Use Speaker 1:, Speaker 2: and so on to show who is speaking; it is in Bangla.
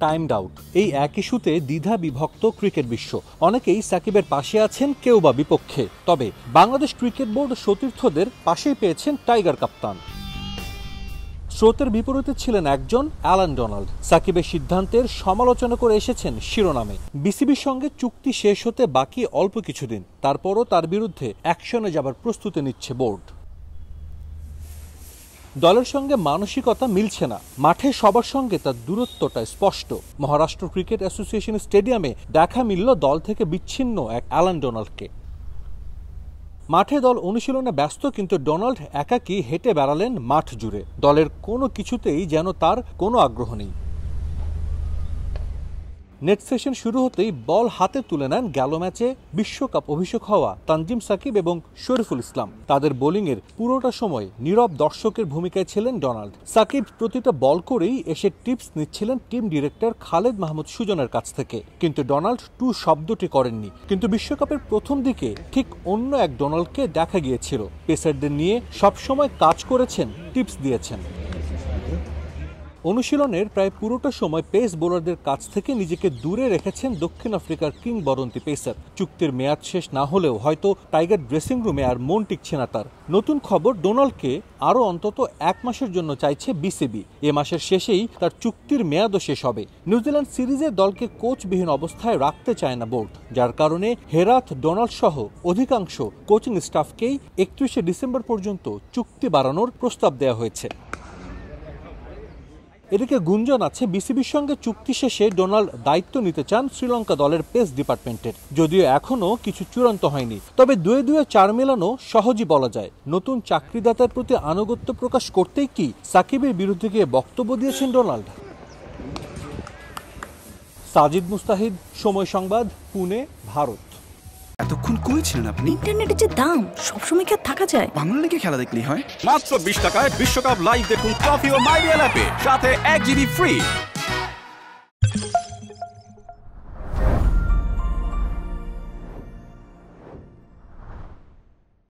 Speaker 1: টাইমড আউট এই এক ইস্যুতে দ্বিধা বিভক্ত ক্রিকেট বিশ্ব। অনেকেই সাকিবের পাশে আছেন, কেউ বা বিপক্ষে। তবে বাংলাদেশ ক্রিকেট বোর্ড সতীর্থদের পাশেই পেয়েছেন টাইগার কাপ্তান। স্রোতের বিপরীতে ছিলেন একজন অ্যালান ডোনাল্ড। সাকিবের সিদ্ধান্তের সমালোচনা করে এসেছেন শিরোনামে। বিসিবির সঙ্গে চুক্তি শেষ হতে বাকি অল্প কিছুদিন। তারপরও তার বিরুদ্ধে অ্যাকশনে যাবার প্রস্তুতি নিচ্ছে বোর্ড। দলের সঙ্গে মানসিকতা মিলছে না। মাঠে সবার সঙ্গে তার দূরত্বটা স্পষ্ট। মহারাষ্ট্র ক্রিকেট অ্যাসোসিয়েশন স্টেডিয়ামে দেখা মিলল দল থেকে বিচ্ছিন্ন এক অ্যালান ডোনাল্ডকে। মাঠে দল অনুশীলনে ব্যস্ত, কিন্তু ডোনাল্ড একাকি হেঁটে বেড়ালেন মাঠ জুড়ে। দলের কোনো কিছুতেই যেন তার কোনো আগ্রহ নেই। নেট সেশন শুরু হতেই বল হাতে তুলে নেন গেল ম্যাচে বিশ্বকাপ অভিষেক হওয়া তানজিম সাকিব এবং শরীফুল ইসলাম। তাদের বোলিংয়ের পুরোটা সময় নীরব দর্শকের ভূমিকায় ছিলেন ডোনাল্ড। সাকিব প্রতিটা বল করেই এসে টিপস নিচ্ছিলেন টিম ডিরেক্টর খালেদ মাহমুদ সুজনের কাছ থেকে। কিন্তু ডোনাল্ড টু শব্দটি করেননি। কিন্তু বিশ্বকাপের প্রথম দিকে ঠিক অন্য এক ডোনাল্ডকে দেখা গিয়েছিল। পেসারদের নিয়ে সবসময় কাজ করেছেন, টিপস দিয়েছেন। অনুশীলনের প্রায় পুরোটা সময় পেস বোলারদের কাছ থেকে নিজেকে দূরে রেখেছেন দক্ষিণ আফ্রিকার কিংবদন্তি পেসার। চুক্তির মেয়াদ শেষ না হলেও হয়তো টাইগার ড্রেসিং রুমে আর মন টিকছে না তার। নতুন খবর ডোনাল্ডকে আরও অন্তত এক মাসের জন্য চাইছে বিসিবি। এ মাসের শেষেই তার চুক্তির মেয়াদও শেষ হবে। নিউজিল্যান্ড সিরিজে দলকে কোচবিহীন অবস্থায় রাখতে চায় না বোর্ড, যার কারণে হেরাথ ডোনাল্ড সহ অধিকাংশ কোচিং স্টাফকেই একত্রিশে ডিসেম্বর পর্যন্ত চুক্তি বাড়ানোর প্রস্তাব দেওয়া হয়েছে। এদিকে গুঞ্জন আছে, বিসিবির সঙ্গে চুক্তি শেষে ডোনাল্ড দায়িত্ব নিতে চান শ্রীলঙ্কা দলের পেস ডিপার্টমেন্টের। যদিও এখনও কিছু চূড়ান্ত হয়নি। তবে দুয়ে দুয়ে চার মেলানো সহজই বলা যায়। নতুন চাকরিদাতার প্রতি আনুগত্য প্রকাশ করতেই কি সাকিবের বিরুদ্ধে গিয়ে বক্তব্য দিয়েছেন ডোনাল্ড? সাজিদ মুস্তাহিদ, সময় সংবাদ, পুনে, ভারত।
Speaker 2: এতক্ষণ করেছিলেন ছিলেন আপনি?
Speaker 3: ইন্টারনেটের যে দাম সবসময় কি আর থাকা যায়?
Speaker 2: বাংলা লিগে খেলা দেখলেই হয়।
Speaker 4: মাত্র বিশ টাকায় বিশ্বকাপ লাইভ দেখুন ট্রফি ও মাইরিয়াল অ্যাপে সাথে এক জিবি ফ্রি